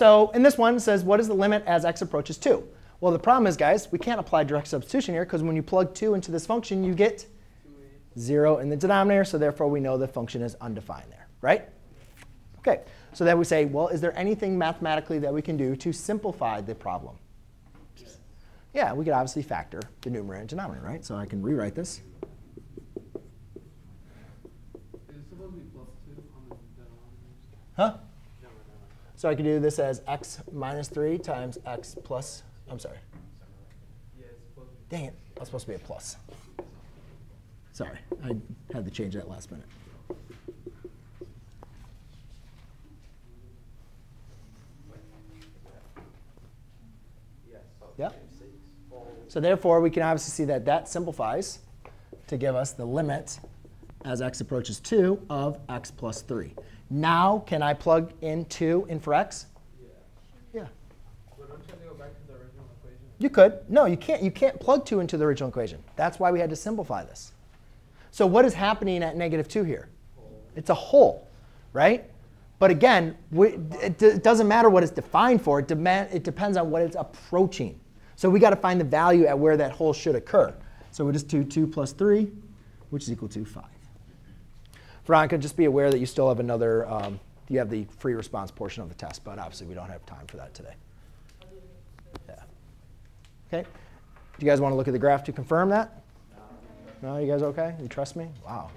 So in this one, it says, what is the limit as x approaches 2? Well, the problem is, guys, we can't apply direct substitution here because when you plug 2 into this function, you get 0 in the denominator. So therefore, we know the function is undefined there, right? OK, so then we say, well, is there anything mathematically that we can do to simplify the problem? Yeah, we could obviously factor the numerator and denominator, right? So I can rewrite this. Huh? So I could do this as x minus 3 times x plus, I'm sorry. Dang it, that's supposed to be a plus. Sorry, I had to change that last minute. Yep. So therefore, we can obviously see that that simplifies to give us the limit as x approaches 2 of x plus 3. Now, can I plug in 2 in for x? Yeah. But don't you have to go back to the original equation? You could. No, you can't. You can't plug 2 into the original equation. That's why we had to simplify this. So what is happening at negative 2 here? It's a hole, right? But again, we, it, doesn't matter what it's defined for. It, demand, it depends on what it's approaching. So we got to find the value at where that hole should occur. So we just do 2 plus 3, which is equal to 5. Veronica, just be aware that you still have another, um, you have the free response portion of the test, but obviously we don't have time for that today. Yeah. OK. Do you guys want to look at the graph to confirm that? No, you guys OK? You trust me? Wow.